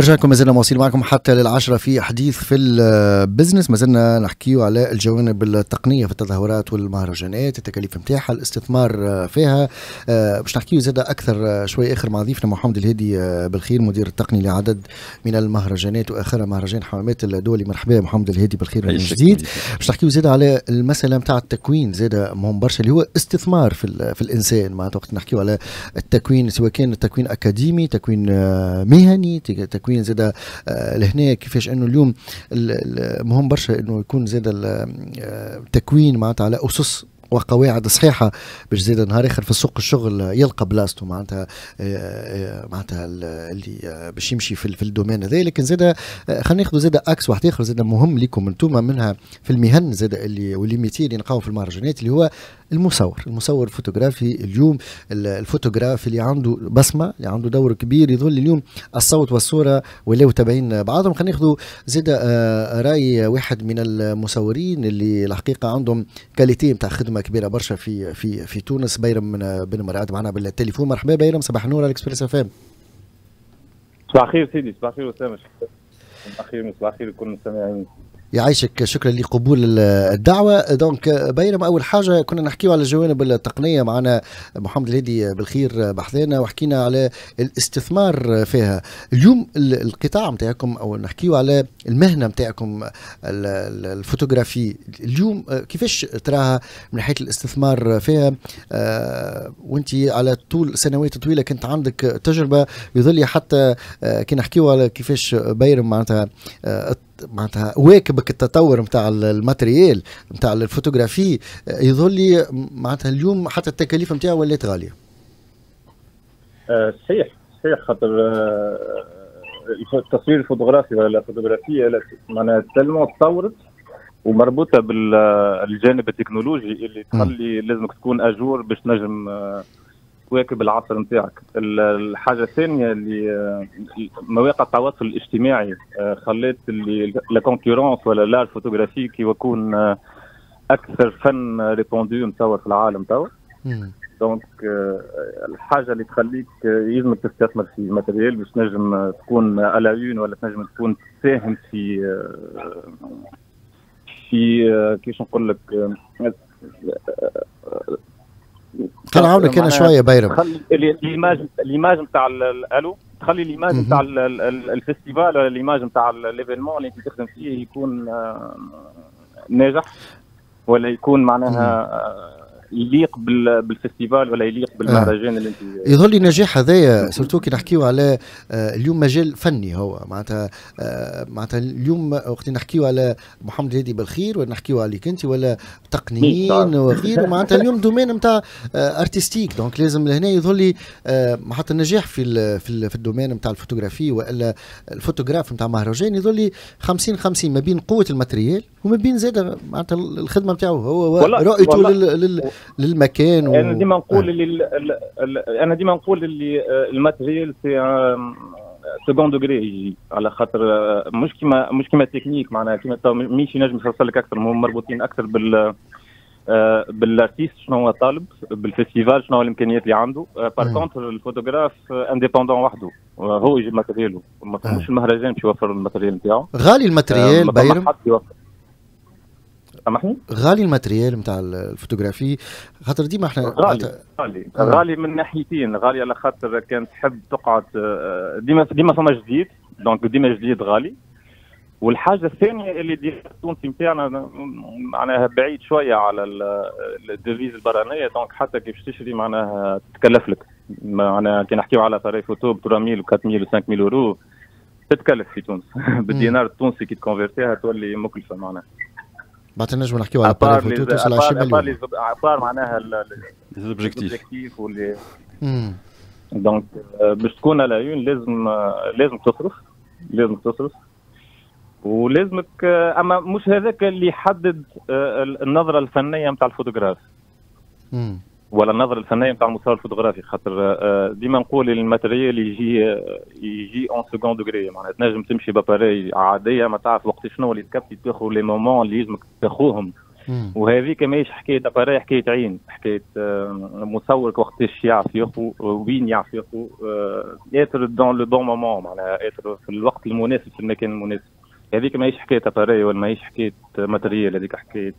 رجعكم مازلنا مواصلين معكم حتى للعشرة في حديث في البزنس ما زلنا نحكيو على الجوانب التقنية في التظاهرات والمهرجانات التكاليف نتاعها الاستثمار فيها. آه، باش نحكيو زاد أكثر شوي آخر مع ضيفنا محمد الهادي آه، بالخير مدير التقني لعدد من المهرجانات وآخرها مهرجان حمامات الدولي. مرحبا محمد الهادي بالخير من جديد باش نحكيو زاد على المسألة نتاع التكوين زاد مهم برشا اللي هو استثمار في, في الإنسان. معناتها وقت نحكيو على التكوين سواء كان تكوين أكاديمي تكوين آه، مهني التكوين زاد آه، لهنا كيفاش إنه اليوم مهم برشا إنه يكون زاد التكوين آه، معناتها على أسس وقواعد صحيحة باش زاد نهار آخر في سوق الشغل يلقى بلاصته معناتها آه، معناتها اللي باش يمشي في ال domaine هذا لكن زاد خلينا ناخذ زاد axe واحد آخر زاد مهم لكم أنتم منها في المهن زاد اللي و les métiers اللي نلقاو في المهرجانات اللي هو المصور. المصور الفوتوغرافي اليوم الفوتوغراف اللي عنده بصمة اللي عنده دور كبير يظل اليوم الصوت والصورة ولاو تابعين بعضهم. خلينا ناخذوا آه، رأي واحد من المصورين اللي الحقيقة عندهم qualité نتاع خدمة كبيرة برشا في في في تونس. بيرم من بن مراد معنا بالتليفون. مرحبا بيرم صباح النور على FM صباح الخير سيدي صباح الخير اسامه صباح الخير صباح الخير لكل المستمعين. يعيشك شكرا لقبول الدعوة. donc بينما أول حاجة كنا نحكيو على الجوانب التقنية معنا محمد الهادي بالخير بحثنا وحكينا على الاستثمار فيها. اليوم القطاع متاعكم أو نحكيو على المهنة متاعكم الفوتوغرافي. اليوم كيفاش تراها من ناحية الاستثمار فيها؟ آه، وانت على طول سنوات طويلة كنت عندك تجربة يظل حتى آه، كي نحكيو على كيفاش بايرم معناتها آه، معناتها واكبك التطور نتاع ال matériel نتاع الفوتوغرافي يظل معناتها اليوم حتى التكاليف نتاعو ولات غالية. أه صحيح صحيح خاطر أه التصوير الفوتوغرافي ولا الفوتوغرافية معناها tellement تطورت ومربوطة بالجانب التكنولوجي اللي تخلي لازمك تكون à jour باش تنجم أه تواكب العصر نتاعك. الحاجة الثانية اللي مواقع التواصل الاجتماعي آه، خلات اللي لا كونكورونس ولا لا الفوتوغرافيك يكون آه، أكثر فن ريبوندو مصور في العالم توا. دونك آه، الحاجة اللي تخليك يلزمك تستثمر في ماتريال باش تنجم تكون الايون ولا تنجم تكون تساهم في في كيفاش نقول لك كان عاونك هنا شوية بايرم خلي ال image ال image نتاع ألو تخلي ال image نتاع ال festival ولا ال image نتاع l'événement اللي انت تخدم فيه يكون آه، ناجح؟ ولا يكون معناها يليق بال festival ولا يليق بالمهرجان آه. اللي انت يظل لي نجاح هذايا surtout كي نحكيو على آه اليوم مجال فني هو. معناتها آه معناتها اليوم وقت نحكيو على محمد الهادي بالخير ولا نحكيو عليك انت ولا تقنيين وغيره. معناتها اليوم domaine نتاع artistique donc لازم لهنا يظل لي حتى النجاح في ال في, ال في ال domaine نتاع الفوتوغرافي وإلا الفوتوغراف نتاع مهرجان يظل لي 50 50 ما بين قوة ال matériel وما بين زاد معناتها الخدمة نتاعو هو رؤيته لل للمكان و... أنا ديما نقول اللي أنا ديما نقول اللي آه، ال matériel c'est second degré يجي على خاطر آه، مش كيما مش كيما تكنيك معناها كيما ميشي نجم يوصل لك أكثر هم مربوطين أكثر بال آه، بال artiste شنو هو طالب بال festival شنو هو الإمكانيات اللي عنده. par contre ال photographe indépendant وحده. هو يجيب matériel ه مش المهرجان باش يوفر ال matériel نتاعو غالي ال matériel بايرم سامحني؟ غالي ال matériel نتاع الفوتوغرافي خاطر ديما إحنا غالي غالي. آه. غالي من ناحيتين. غالي على خاطر كان تحب تقعد آه، ديما ديما فما جديد. donc ديما جديد غالي. والحاجة الثانية اللي دير التونسي نتاعنا معناها بعيد شوية على ال devises البرانية. donc حتى كيف تشري معناها تتكلف لك. معناها كي نحكيو على فري فوتو ب 3000 و 4000 و 5000 اورو تتكلف في تونس. بالدينار التونسي كي ت convertiها تولي مكلفة معناها. بعد نجم نحكيو على appareil photo توصل 20 مليون. à part معناها les objectifs واللي donc باش تكون على يون لازم لازم تصرف. لازم تصرف. ولازمك أما مش هذاك اللي يحدد النظرة الفنية نتاع الفوتوغراف. ولا النظره الفنيه نتاع المصور الفوتوغرافي خاطر آه، ديما نقول ال matériel يجي آه، يجي en second degré معناها تنجم تمشي ب appareil عادية ما تعرف وقت شنو اللي تكفي تاخذ les moments اللي لازمك تاخذهم. وهذيك ماهيش حكاية appareil حكاية عين حكاية مصورك وقتاش يعرف ياخذ وين يعرف ياخذ être dans le bon moment معناها être في الوقت المناسب في المكان المناسب. هذيك ماهيش حكاية appareil ولا ماهيش حكاية matériel هذيك حكاية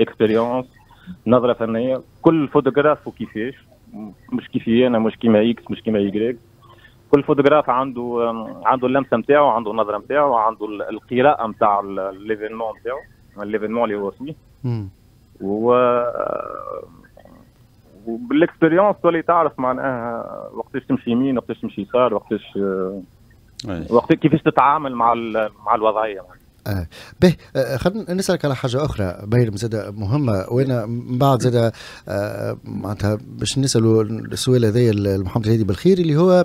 expérience نظرة فنية. كل فوتوغراف وكيفاش. مش كيفي أنا مش كيما X مش كيما يجريك كل فوتوغراف عنده عنده اللمسة نتاعو عنده النظرة نتاعو عنده القراءة نتاع l'événement نتاعو ال l'événement اللي هو فيه و وبال expérience تولي تعرف معناها وقتاش تمشي يمين وقتاش تمشي يسار وقتاش وقت كيفاش تتعامل مع مع الوضعية. آه. به آه خلينا نسألك على حاجة أخرى باين زاد مهمة. وأنا من بعد زاد آه معناتها باش نسألوا السؤال هذايا المحمد الهادي بالخير اللي هو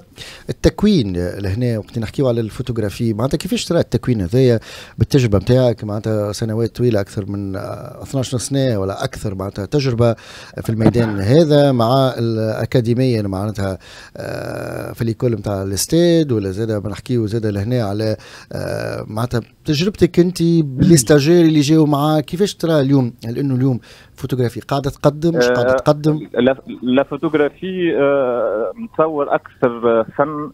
التكوين لهنا وقت نحكيو على الفوتوغرافي. معناتها كيفاش ترى التكوين هذايا بالتجربة نتاعك معناتها سنوات طويلة أكثر من 12 سنة ولا أكثر معناتها تجربة في الميدان هذا مع الأكاديمية معناتها آه في l'école نتاع الإستاد. ولا زاد بنحكيو زاد لهنا على آه معناتها تجربتك رايك انت بال stagiaires اللي جاوا معاك كيفاش ترى اليوم؟ لأنه اليوم فوتوغرافي قاعدة تقدم؟ مش قاعدة تقدم؟ la photographie نتصور أكثر فن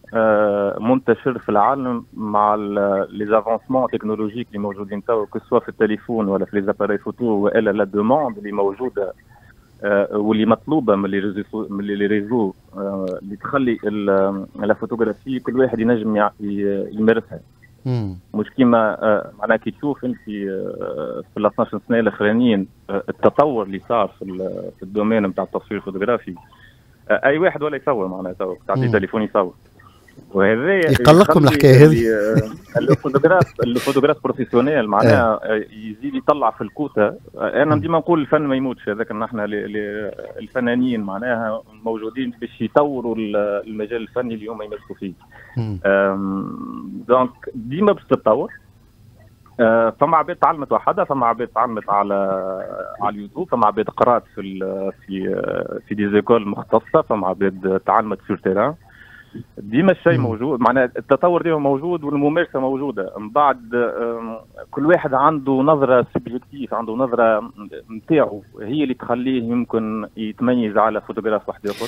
منتشر في العالم مع les avancements technologiques اللي موجودين تو سواء في التليفون ولا في les appareils photo وإلا la demande اللي موجودة واللي مطلوبة من les réseaux من les réseaux اللي تخلي la photographie كل واحد ينجم يمارسها. مش كيما معناها كي تشوف انت في ال 12 سنه الاخرانيين التطور اللي صار في في ال domaine نتاع التصوير الفوتوغرافي أي واحد ولا يصور معناها تو تعطيه تليفون يصور. وهذا يقلقكم الحكاية هذه؟ ال photographe ال photographe professionnel معناها يزيد يطلع في ال côté أنا ديما نقول الفن ما يموتش هذاك نحن الفنانين معناها موجودين باش يطوروا المجال الفني اللي هما يمسكوا فيه. donc ديما باش تتطور. فما عباد تعلمت وحدها فما عباد تعلمت على على اليوتيوب فما عباد قرات في في في des écoles مختصة فما عباد تعلمت sur terrain ديما الشيء موجود معناها التطور ديما موجود والممارسة موجودة. من بعد كل واحد عنده نظرة subjective عنده نظرة نتاعو. هي اللي تخليه يمكن يتميز على فوتوغراف واحد آخر.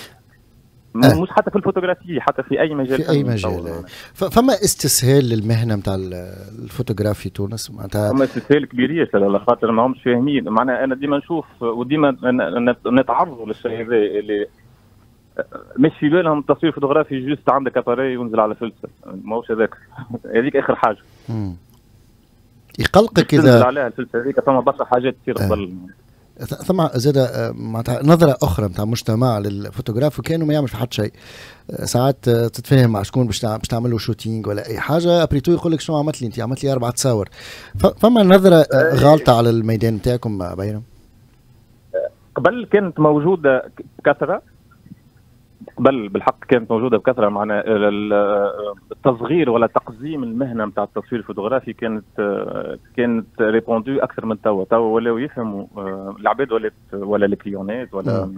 أه. مش حتى في الفوتوغرافي حتى في أي مجال في أي مجال فما استسهال للمهنة نتاع الفوتوغرافي في تونس؟ معناتها فما استسهال كبير ياسر على خاطر ما همش فاهمين. معناها أنا ديما نشوف وديما نتعرضوا للشيء هذا اللي مش في بالهم التصوير فوتوغرافي juste عندك appareil ينزل على فلسة. ماهوش هذاك. هذيك آخر حاجة. يقلقك اذا تنزل عليها الفلسة هذيك ثم برشا حاجات تصير قبل ثم زاد معناتها نظرة أخرى نتاع المجتمع للفوتوغراف وكانوا ما يعمل في حد شيء. ساعات تتفاهم مع شكون باش تعمل له shooting ولا أي حاجة. après tout يقول لك شنو عملت لي أنت؟ عملت لي أربع تصاور. فما نظرة غالطة على الميدان نتاعكم باينة؟ قبل كانت موجودة كثرة. قبل بالحق كانت موجودة بكثرة. معنا التصغير ولا تقزيم المهنة نتاع التصوير الفوتوغرافي كانت كانت répandue أكثر من توا. توا ولاو يفهموا العباد ولات ولا ال clientات ولا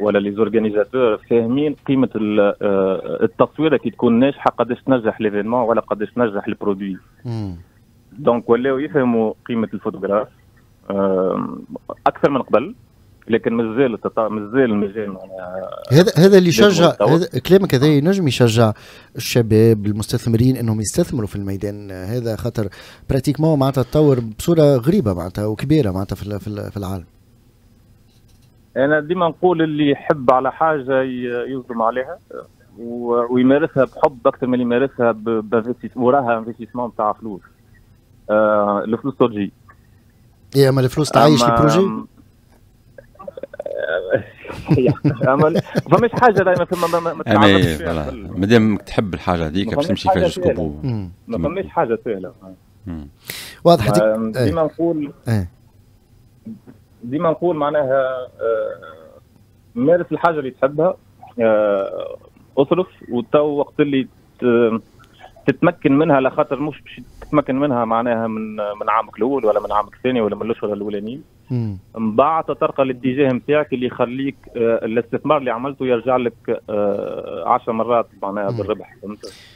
ولا les organisateurs فاهمين قيمة التصويره كي تكون ناجحة قداش تنجح l'événement ولا قداش تنجح ال produit donc ولاو يفهموا قيمة الفوتوغراف أكثر من قبل. لكن مازال مازال المجال هذا هذا اللي يشجع هذا كلامك هذا ينجم يشجع الشباب المستثمرين إنهم يستثمروا في الميدان. هذا خاطر pratiquement معناتها تطور بصورة غريبة معناتها وكبيرة معناتها في في العالم. أنا ديما نقول اللي يحب على حاجة يصدم عليها ويمارسها بحب أكثر من اللي يمارسها وراها investissement بتاع فلوس. آه الفلوس ترجي إيه أما الفلوس تعيش ال projet؟ فمش حاجة دائما في ما ما مادام تحب الحاجة هذيك باش تمشي فيها jusqu'au ما فماش حاجة سهله واضح ديما نقول ديما نقول معناها مارس الحاجة اللي تحبها أصرف وتو وقت اللي تتمكن منها لخاطر مش باش تتمكن منها معناها من من عامك الأول ولا من عامك الثاني ولا من الأشهر الأولانيين. من بعد ترقى الاتجاه نتاعك اللي يخليك الاستثمار اللي عملته يرجع لك 10 مرات معناها بالربح فهمت؟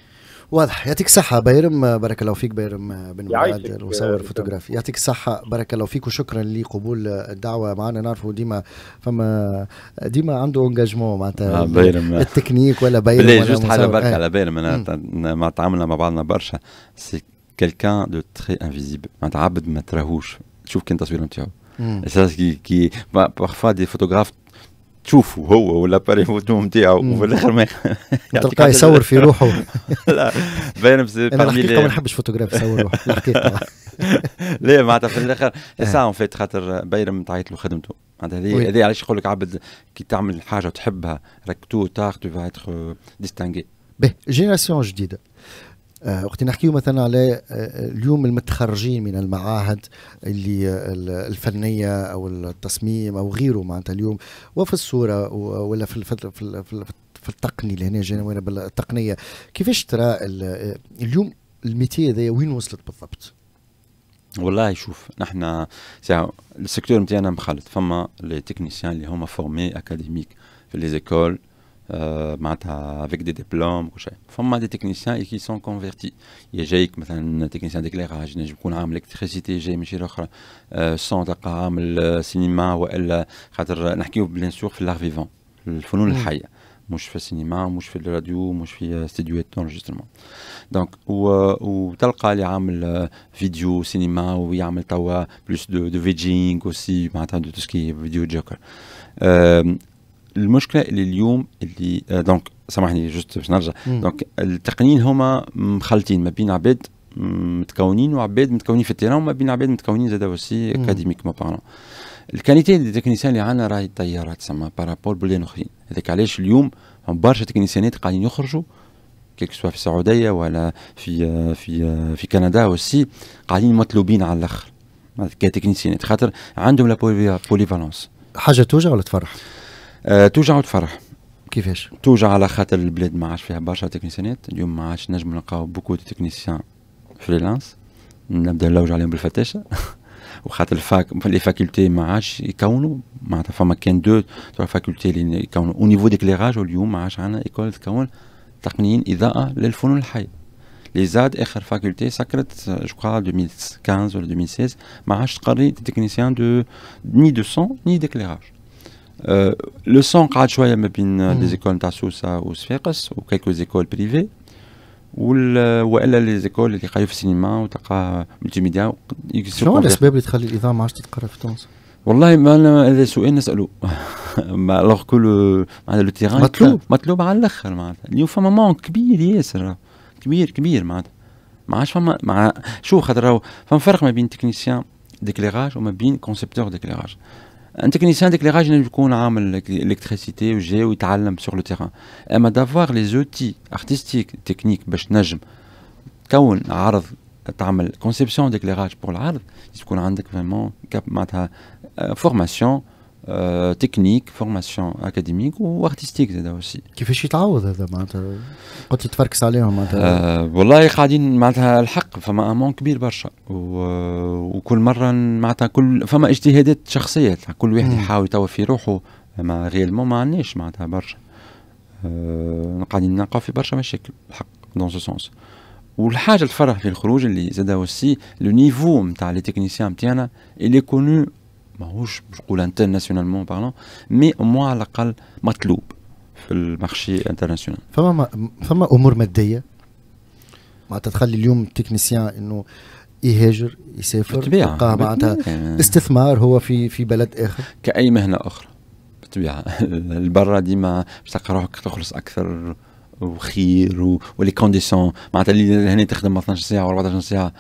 واضح. يعطيك الصحة بايرم بارك الله فيك بايرم بن. مراد المصور فوتوغرافي. يعطيك الصحة بارك الله فيك وشكرا لقبول الدعوة. معنا نعرفوا ديما فما ديما عنده انجاجمون معناتها آه، التكنيك ولا بالله ولا جوست حاجة مصور. بركة إيه. على بالي أنا تعاملنا مع بعضنا برشا سي كيلكان دو تري انفيزيبل معناتها عبد ما تراهوش. تشوف كان التصوير نتاعو كي كي بارفوا دي فوتوغراف تشوفه هو ولا باري فوتو نتاعو. وفي الآخر ما تلقاه يصور في روحه لا باين أنا parmi الحقيقة ما نحبش فوتوغراف يصور روحه الحقيقة لا معناتها في الآخر. سا اون فيت خاطر بايرم تعيط له خدمته معناتها. هذه هذه علاش يقول لك عبد كي تعمل حاجة وتحبها راك تو تار تو فا اتر ديستانغي به جينيراسيون جديدة وقت نحكيو مثلا على آه، اليوم المتخرجين من المعاهد اللي آه، ال- الفنية أو التصميم أو غيره معناتها اليوم. وفي الصورة ولا في في ال- في ال- في التقني اللي هنا جينا وين بالتقنيه كيفاش ترى ال- آه، اليوم ال métier هذا وين وصلت بالضبط؟ والله شوف نحن ال secteur نتاعنا مخلط فما les techniciens اللي هما formés académiques في les écoles آه معناتها avec des diplômes وكل شيء فما des techniciens qui sont convertis يا جايك مثلا technicien d'éclairage نجم يكون عامل électricité جاي من شي أخرى آه سون تلقى عامل آه، سينما والا خاطر نحكيو بلان سور في لار فيفون الفنون مم. الحيه مش في السينما مش في الراديو مش في استديوهات انجسترمون دونك و- وتلقى اللي عامل آه، فيديو سينما ويعمل توا بلوس دو دو فيجينغ اوسي معناتها دو توسكي فيديو جوكر آم، المشكلة اللي اليوم اللي آه، دونك سامحني جوست باش نرجع. دونك التقنيين هما مخلطين ما بين عباد متكونين وعباد متكونين في التيران وما بين عباد متكونين زاد اوسي. اكاديميك ما بارلون الكاليتي دي تكنيسيان اللي عندنا راهي طيارات تسمى بارابول بلدان اخرين هذاك علاش اليوم برشا تكنيسيانات قاعدين يخرجوا كيك سوا في السعودية ولا في في في كندا اوسي قاعدين مطلوبين على الأخر كتكنيسيانات خاطر عندهم لا بوليفالونس حاجة توجع ولا تفرح؟ أه توجع وتفرح كيفاش؟ توجع على خاطر البلاد ما عادش فيها برشا تكنيسيانات. اليوم ما عادش نجم نلقاو بوكو دو تكنيسيان فريلانس. نبدأ نلوج عليهم بالفتاشة. وخاطر الفاك لي فاكولتي ما عادش يكونوا. معناتها فما كان دو تروا فاكولتي اللي يكونوا. أو نيفو ديكليراج واليوم ما عادش عندنا ايكول تكون تقنيين إضاءة للفنون الحية. لي زاد آخر فاكولتي سكرت جو كخوا 2015 ولا 2016 ما عادش تقري تكنيسيان دو ني دو سون ني ديكليراج لو سون قعد شوية ما بين. لي زيكول نتاع سوسه وصفاقس وكيكو زيكول بريفي وال- والا لي زيكول اللي قايو في السينما وتلقى ملتي ميديا شنو الأسباب اللي تخلي الاذاعه ما عادش تتقرا في تونس؟ والله ما أنا هذا سؤال نسالو ما الوغ كو معناتها لو تيران مطلوب. مطلوب على الأخر معناتها اليوم فما مونك كبير ياسر كبير كبير معناتها ما عادش فما مع شو خاطر فما فرق ما بين تكنيسيان ديكليراج وما بين كونسيبتور ديكليراج ان تكنيسيان ديكليراج ينجم يكون عامل الكتريسيتي وجاي ويتعلم سور لو تيران اما d'avoir les outils artistiques techniques باش نجم تكون عرض تعمل conception d'éclairage pour العرض تكون عندك vraiment معناتها formation technique formation académique و artistique زاد aussi كيفاش يتعوض هذا معناتها؟ قلت تفركس عليهم معناتها. آه والله قاعدين معناتها الحق فما un manque كبير برشا. و... وكل مرة معناتها كل فما اجتهادات شخصية. كل واحد. يحاول توا في روحه. mais réellement ما عندناش معناتها برشا. آه قاعدين نلقاو في برشا مشاكل. الحق dans ce sens والحاجة الفرح في الخروج اللي زاد aussi le niveau نتاع les techniciens نتاعنا اللي كونو ماهوش باش نقول internationalement parlant mais au moins على الأقل مطلوب في ال marché international فما ما فما أمور مادية معناتها تخلي اليوم ال technicien إنه يهاجر يسافر بالطبيعة تلقاه معناتها. استثمار هو في في بلد آخر كأي مهنة أخرى بالطبيعة البرا ديما باش تلقى روحك تخلص أكثر وخير. و les conditions معناتها اللي هنا تخدم 12 ساعة و 14 ساعة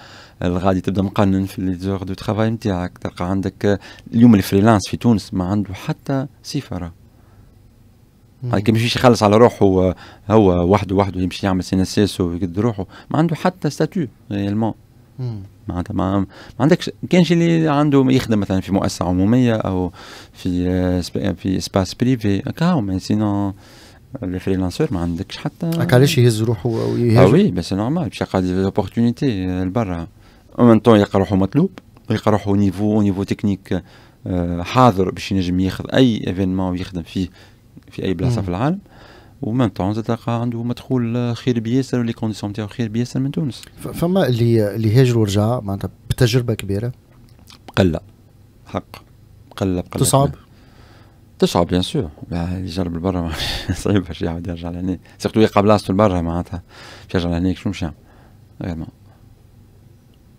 الغادي تبدا مقنن في les heures de travail نتاعك. تلقى عندك اليوم ال freelance في تونس ما عنده حتى سفرة هاي كي يمشيش يخلص على روحه هو, وحده وحده يمشي يعمل CSS ويقد روحه. ما عنده حتى statut réellement. معناتها ما, ما عندكش كانش اللي عنده يخدم مثلا في مؤسسة عمومية أو في في espace privé هكا mais sinon les freelanceurs ما عندكش حتى هكا علاش يهز روحه آه ويهاجر oui بس normal باش يلقى des opportunités لبرا أو ميم طون يلقى روحه مطلوب ويلقى روحه niveau niveau technique حاضر باش ينجم ياخذ أي événement ويخدم فيه في أي بلاصة. في العالم. ومن طون زاد تلقى عنده مدخول خير بياسر و les conditions نتاعو خير بياسر من تونس. فما اللي اللي هاجروا ورجع معناتها بتجربة كبيرة. قلة. حق. قلة بقلة. تصعب؟ تصعب bien sûr اللي يجرب البرا صعيب باش يعاود يرجع لهنا. surtout يلقى بلاصتو لبرا معناتها. باش يرجع لهناك شو مش يعمل غير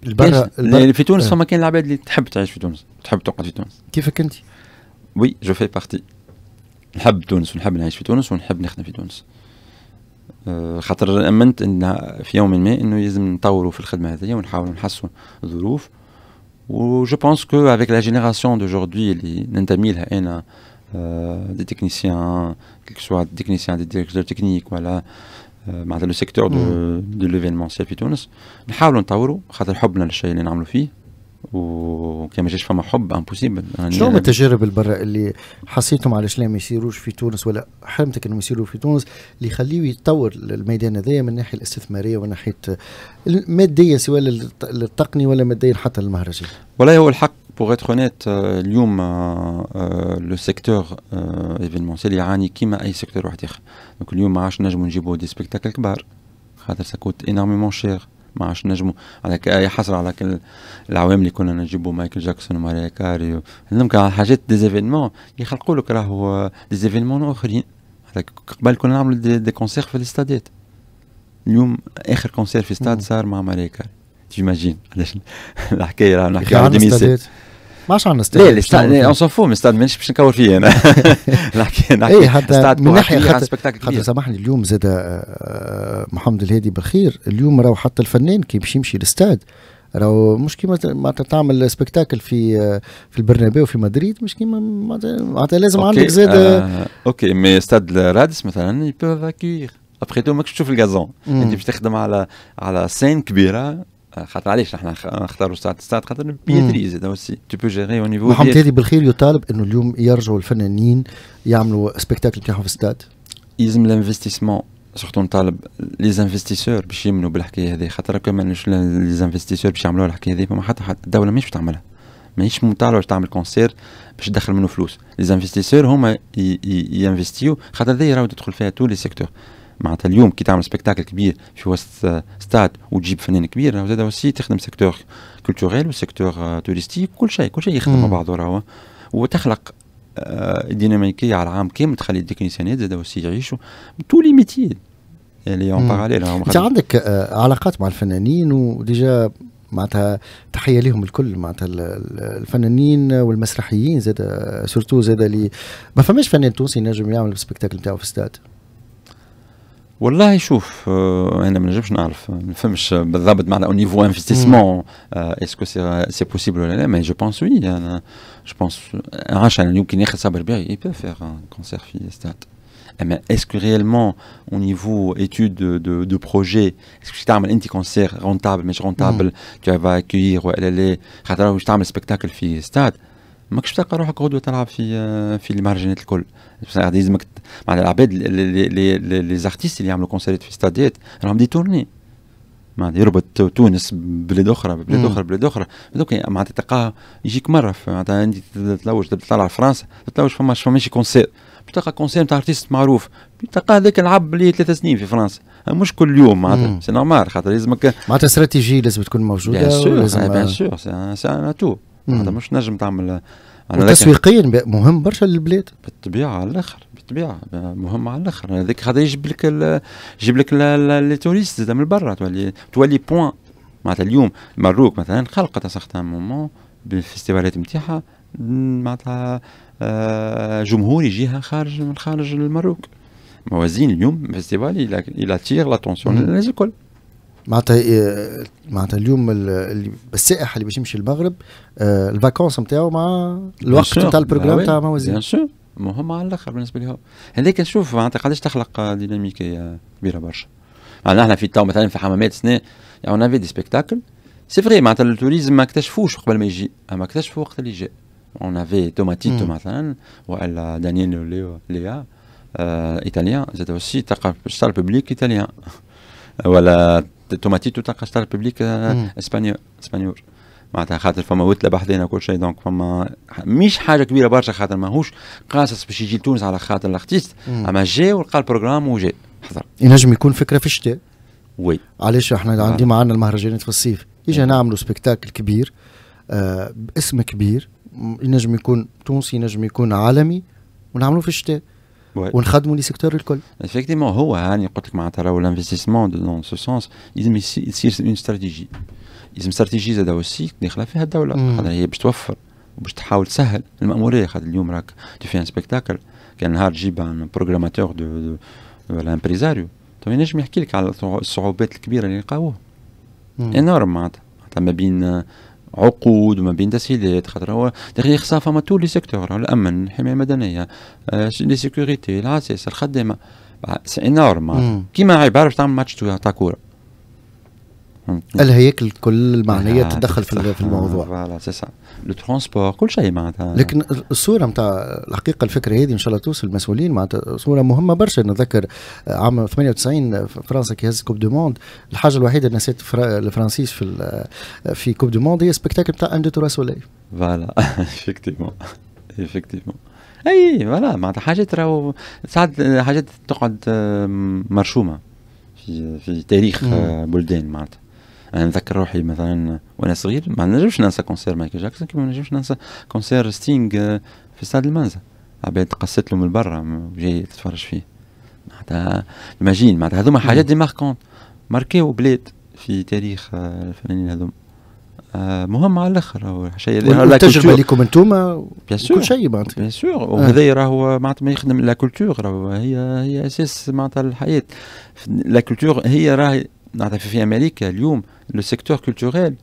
البرا لأن البرا في تونس آه. فما كاين العباد اللي تحب تعيش في تونس. تحب تقعد في تونس. كيفك أنت؟ oui j'en fais partie. نحب تونس ونحب نعيش في تونس ونحب نخدم في تونس. آه، خاطر أمنت إن في يوم ما إنه لازم نطوروا في الخدمة هذه ونحاولوا نحسنوا الظروف. و je pense que avec la génération d'aujourd'hui اللي ننتمي لها أنا des techniciens que ce soit des techniciens des directeurs techniques ولا آه، معناتها le secteur de de l'événementiel في تونس نحاولوا نطوروا خاطر حبنا للشيء اللي نعملوا فيه. وكان ما جاش فما حب impossible شنو هما التجارب البرا اللي حسيتهم علاش لا ما يصيروش في تونس ولا حلمتك إنهم يصيروا في تونس اللي يخليه يتطور الميدان هذايا من الناحيه الاستثمارية ومن ناحية المادية سواء للت- للتقني ولا ماديا حتى للمهرجان والله هو الحق pour être honnête اليوم le secteur événementiel يعاني كيما اي secteur واحد اخر donc اليوم ما عادش نجموا نجيبوا des spectacles كبار خاطر ça coûte énormément cher ما عادش نجموا على ك- اي حسره على كل العوام اللي كنا نجيبوا مايكل جاكسون وماريا كاري و- هذوك حاجات des événements يخلقوا لك راهو des événements اخرين هذاك قبل كنا نعملوا des, des concerts في الاستادات اليوم اخر concert في استاد مم. صار مع ماريا كاري t'imagines علاش الحكاية راه نحكي في على عندنا 2007 استادات ما عادش عندنا لا استادات الاستاد on s'en fout من الاستاد مانيش باش نكور فيه أنا نحكي نحكي اي حتى استاد من ناحية خاطر سامحني اليوم زاد آه، محمد الهادي بالخير اليوم راهو حتى الفنان كي باش يمشي للاستاد. راهو مش كيما معناتها تعمل spectacle في آه، في البرنابيو في مدريد مش كيما معناتها لازم OK، عندك زاد آه، OK mais استاد رادس مثلا ils peuvent accueillir après tout ماكش تشوف ال gazon. انت باش تخدم على على scène كبيرة آه، خاطر علاش نحن خ- نختاروا استاد استاد خاطر peut-être زاد aussi tu peux gérer au niveau محمد هادي بالخير يطالب إنه اليوم يرجعوا الفنانين يعملوا spectacle بتاعهم في الاستاد يلزم ال investissement surtout نطالب les investisseurs باش يمنوا بالحكاية هذه. خاطر كما les investisseurs باش يعملوا الحكاية هذه. فما حتى حتى الدولة ماهيش تعملها. ماهيش مطالبة باش تعمل concert باش تدخل منه فلوس. les investisseurs هما ينفستيو. خاطر ذي راهو تدخل فيها tous les secteurs معناتها اليوم كي تعمل spectacle كبير في وسط ستاد وتجيب فنان كبير راهو زاد aussi تخدم secteur culturel و secteur touristique كل شيء كل شيء يخدم مع. بعضه راهو وتخلق آه، ديناميكيه على العام كامل تخلي التكنيسيانات زاد aussi يعيشوا tous les métiers اللي en. parallèle انت عندك آه، علاقات مع الفنانين و déjà معناتها تحية لهم الكل معناتها ال- ال- الفنانين والمسرحيين زاد surtout زاد اللي ما فماش فنان تونسي نجم يعمل ال spectacle بتاعه في الاستاد والله شوف آه، أنا ما نجمش نعرف. ما نفهمش بالضبط معناها au niveau investissement est-ce que c'est c'est possible ولا لا mais je pense oui أنا je pense عشان يمكن ياخذ صابر الرباعي il peut faire concert في ستاد أما est-ce que réellement au niveau étude de de projet est-ce que تعمل انت concert rentable مش rentable tu vas accueillir ولا لا خاطر باش تعمل spectacle في ستاد ماكش تلقى روحك غدوة تلعب في في المهرجانات الكل. لازمك معناتها العباد les artistes اللي يعملوا كونسيرات في استادات راهم des tournées معناتها يربط تو- تونس ببلاد أخرى ببلاد. أخرى ببلاد أخرى. هذوك معناتها تلقاه يجيك مرة معناتها انت تلوج تطلع فرنسا تلوج فما فماش concert تلقى concert نتاع artiste معروف. تلقاه هذاك لعب لي ثلاث سنين في فرنسا. مش كل يوم معناتها. c'est normal خاطر لازمك معناتها استراتيجيه لازم تكون موجودة bien sûr bien sûr sinon تو معناتها مش نجم تعمل. ب- مهم برشا للبلاد. بالطبيعة على الآخر بالطبيعة مهم على الآخر. هذاك هذا يجيب لك يجيب لك les touristes زاد من برا tous les tous les points معناتها اليوم ال Maroc مثلا خلقت certain moment بالفيستيفالات نتاعها معناتها آه، جمهور يجيها خارج من خارج ال Maroc موازين اليوم festival il attire l'attention. للناس الكل. معناتها آه، معناتها اليوم ال- اللي السائح اللي باش يمشي المغرب آه، ال vacances نتاعو مع الوقت نتاع ال programme تاع موازين bien sûr مهم على الآخر بالنسبة لهم. هذاك نشوف معناتها قداش تخلق ديناميكيه كبيرة برشا. معناتها إحنا في تو مثلا في حمامات يعني اون افي دي سبيكتاكل سي فري معناتها التوريزم ما اكتشفوش قبل ما يجي. اما اكتشفوا وقت اللي جاء. اون افي توماتيتو. مثلا والا دانييل ليو ليا ايطاليان زاد اوسي تلقى ستار بوبليك ايطاليان ولا توماتيتو تلقى ستار بوبليك مم. إسبانيول إسبانيول. معناتها خاطر فما وتله بحذنا كل شيء دونك فما مش حاجة كبيرة برشا خاطر ماهوش قاصص باش يجي لتونس على خاطر الأرتيست أما جا ولقى البروجرام وجا حضر. ينجم يكون فكرة في الشتاء؟ oui. علاش إحنا عندي معنا المهرجانات في الصيف. يجي نعملوا spectacle كبير آه باسم كبير. ينجم يكون تونسي ينجم يكون عالمي ونعملوه في الشتاء. ونخدموا les secteurs الكل. effectivement هو هاني قلت لك معناتها راهو ال investissement dans ce sens لازم يصير une stratégie لازم استراتيجي زاد aussi داخلة فيها الدولة. خاطر هي باش توفر وباش تحاول تسهل المأمورية. خاطر اليوم راك تو في un spectacle كان نهار تجيب un programmateur de ولا imprésario تو ينجم يحكي لك على الصعوبات الكبيرة اللي لقاوها énormes معناتها ما بين عقود وما بين تسهيلات خاطر هو خصها فما tous les secteurs الأمن الحماية المدنية آه les sécurités العساس الخدامه c'est énorme كيما عباره باش تعمل ماتش تاع كورة. الهياكل الكل المعنية تتدخل في, في الموضوع؟ Voilà c'est ça. Le transport كل شيء معناتها. لكن الصورة نتاع الحقيقة الفكرة هذه إن شاء الله توصل المسؤولين معناتها صورة مهمة برشا. نذكر عام 98 فرنسا كي هزت Coupe du Monde الحاجة الوحيدة اللي نسيت الفرنسيس في في Coupe du Monde هي spectacle نتاع ان دو تورا سولي. Voilà. Effectivement effectivement أي voilà. معناتها حاجات راهو ساعات حاجات تقعد مرشومة في في تاريخ بلدان معناتها. أنا نذكر روحي مثلا وأنا صغير. ما نجمش ننسى كونسير مايكل جاكسون كيما ما نجمش ننسى كونسير ستينغ في استاد المنزه عباد قصت له من برا جاي تتفرج فيه. معناتها الماجين معناتها هذوما حاجات دي ماركونت ماركيو بلاد في تاريخ الفنانين هذوما مهم على الأخر شيء. التجربه لكم أنتم كل شيء معناتها. بيان سور وهذا راهو معناتها ما يخدم لا كولتور راهو هي هي أساس معناتها الحياة. La culture هي راهي معناتها في أمريكا اليوم le secteur culturel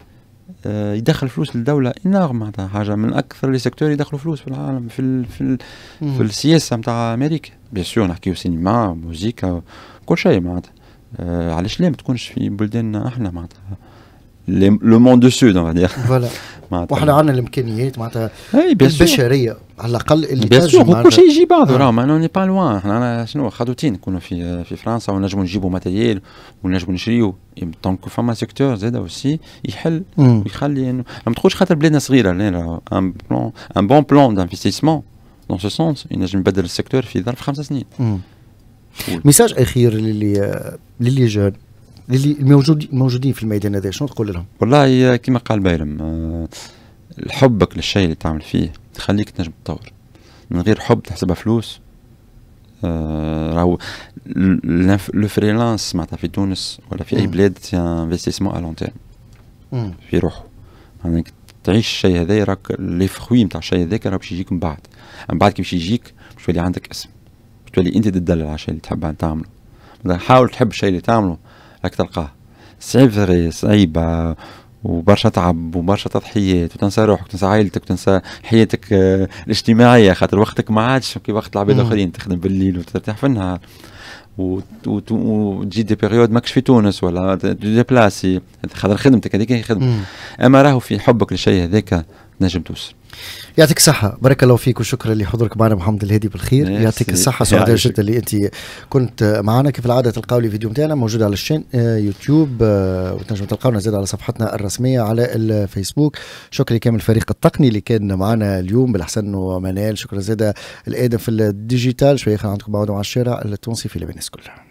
يدخل فلوس للدولة énorme معناتها حاجة من أكثر les secteurs يدخلوا فلوس في العالم في ال في ال في السياسة نتاع أمريكا. Bien sûr نحكيو سينما موزيكا كل شيء معناتها. آه علاش لا ما تكونش في بلداننا إحنا معناتها. Le monde du sud voilà وحنا عندنا الإمكانيات معناتها البشرية على الأقل اللي bien sûr كل شيء يجي بعضه راه ما نوني با لوان إحنا شنو خطوتين نكونوا في في فرنسا ونجموا نجيبوا ماتيريال ونجموا نشريو دونك فما سيكتور زاد اوسي يحل ويخلي انه ما تقولش خاطر بلادنا صغيره ان بلان ان بون بلان دانفستيسمون دون سو سونس ينجم يبدل السيكتور في ظرف خمس سنين ميساج اخير للي للي جون للي الموجود الموجودين في الميدان هذا شنو تقول لهم؟ والله كما قال بايرم أه حبك للشيء اللي تعمل فيه تخليك تنجم تطور. من غير حب تحسبها فلوس. آه راهو le freelance معناتها في تونس ولا في أي بلاد c'est investissement à long terme في روحه. يعني تعيش الشيء هذا راك لي فخوي نتاع الشيء هذاك راه باش يجيك من بعد. من بعد كي باش يجيك باش تولي عندك اسم. باش تولي أنت تدلل على الشيء اللي تحب تعمله. حاول تحب الشيء اللي تعمله. راك تلقاه. صعيب vrai صعيب وبرشا تعب وبرشا تضحيات وتنسى روحك تنسى عائلتك وتنسى حياتك الاجتماعية خاطر وقتك ما عادش. كي وقت العباد الآخرين تخدم بالليل وترتاح في النهار. وتجي des périodes ماكش في تونس ولا déplacé خاطر خدمتك هذيك خدمة. أما راهو في حبك للشيء هذاك نجم توصل يعطيك الصحة. بارك الله فيك وشكرا لحضورك معنا محمد الهادي بالخير. يعطيك الصحة. سعداء جدا اللي أنت كنت معنا. كيف العادة؟ تلقاو لي فيديو نتاعنا موجود على الشين يوتيوب وتنجم تلقاونا زاد على صفحتنا الرسمية على الفيسبوك. شكرا لكامل الفريق التقني اللي كان معنا اليوم. بالحسن ومنال. شكرا زاد الآدم في الديجيتال. شوية عندكم بعض مع الشارع التونسي في لبنان. كلها